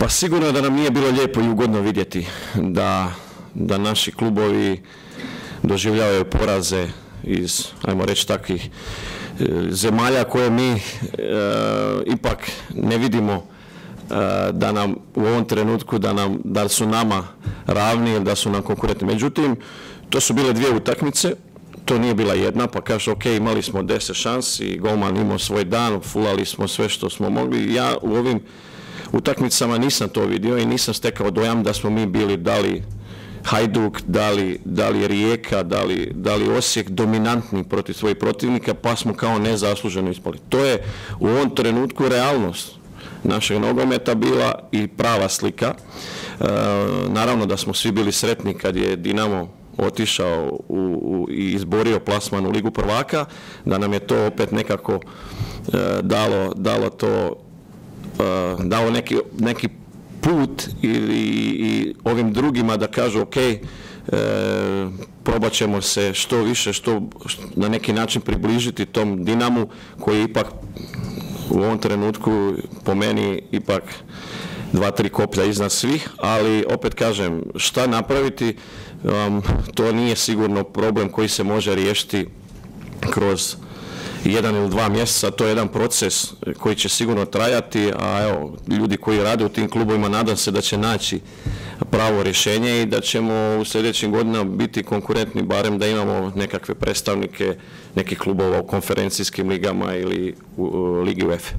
Pa sigurno da nam nije bilo lijepo i ugodno vidjeti da, da naši klubovi doživljavaju poraze iz, ajmo reći, takvih e, zemalja koje mi e, ipak ne vidimo e, da nam u ovom trenutku da nam da su nama ravni da su nam konkurentni. Međutim, to su bile dvije utakmice, to nije bila jedna, pa kaže ok, imali smo deset šansi, golman imao svoj dan, fulali smo sve što smo mogli. Ja u ovim utakmicama nisam to vidio i nisam stekao dojam da smo mi bili dali Hajduk, da li, da li Rijeka, da li, da Osijek dominantni protiv svojih protivnika, pa smo kao nezasluženo ispali. To je u ovom trenutku realnost našeg nogometa bila i prava slika. E, naravno da smo svi bili sretni kad je Dinamo otišao u, i izborio plasman u Ligu prvaka, da nam je to opet nekako e, dalo, dalo to e, dalo neki, neki put ili i ovim drugima da kažu ok, e, probat ćemo se što više, što, na neki način približiti tom Dinamu koji ipak u ovom trenutku po meni ipak dva, tri koplja iznad svih, ali opet kažem, šta napraviti, um, to nije sigurno problem koji se može riješiti kroz jedan ili dva mjeseca, to je jedan proces koji će sigurno trajati, a evo, ljudi koji rade u tim klubovima nadam se da će naći pravo rješenje i da ćemo u sljedećim godinama biti konkurentni, barem da imamo nekakve predstavnike nekih klubova u konferencijskim ligama ili u, u Ligi UEFA.